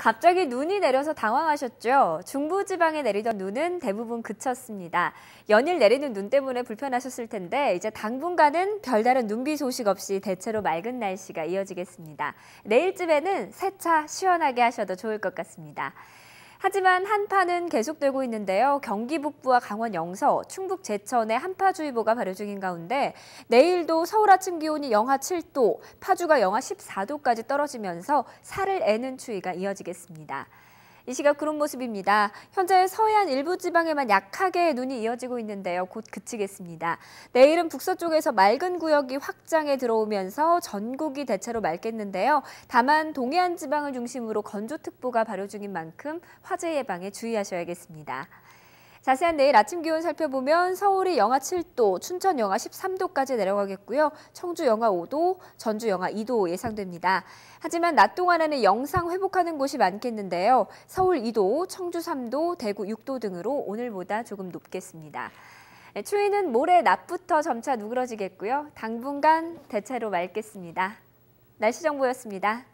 갑자기 눈이 내려서 당황하셨죠? 중부지방에 내리던 눈은 대부분 그쳤습니다. 연일 내리는 눈 때문에 불편하셨을 텐데 이제 당분간은 별다른 눈비 소식 없이 대체로 맑은 날씨가 이어지겠습니다. 내일쯤에는 세차 시원하게 하셔도 좋을 것 같습니다. 하지만 한파는 계속되고 있는데요. 경기 북부와 강원 영서, 충북 제천에 한파주의보가 발효 중인 가운데 내일도 서울 아침 기온이 영하 7도, 파주가 영하 14도까지 떨어지면서 살을 애는 추위가 이어지겠습니다. 이 시각 그런 모습입니다. 현재 서해안 일부 지방에만 약하게 눈이 이어지고 있는데요. 곧 그치겠습니다. 내일은 북서쪽에서 맑은 구역이 확장해 들어오면서 전국이 대체로 맑겠는데요. 다만 동해안 지방을 중심으로 건조특보가 발효 중인 만큼 화재 예방에 주의하셔야겠습니다. 자세한 내일 아침 기온 살펴보면 서울이 영하 7도, 춘천 영하 13도까지 내려가겠고요. 청주 영하 5도, 전주 영하 2도 예상됩니다. 하지만 낮 동안에는 영상 회복하는 곳이 많겠는데요. 서울 2도, 청주 3도, 대구 6도 등으로 오늘보다 조금 높겠습니다. 네, 추위는 모레 낮부터 점차 누그러지겠고요. 당분간 대체로 맑겠습니다. 날씨 정보였습니다.